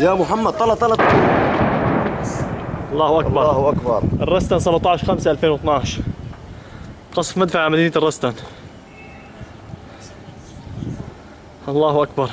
يا محمد طلع طلع. الله أكبر. الله أكبر. الرستن 17 5 2012 قصف مدفع على مدينة الرستن. الله أكبر.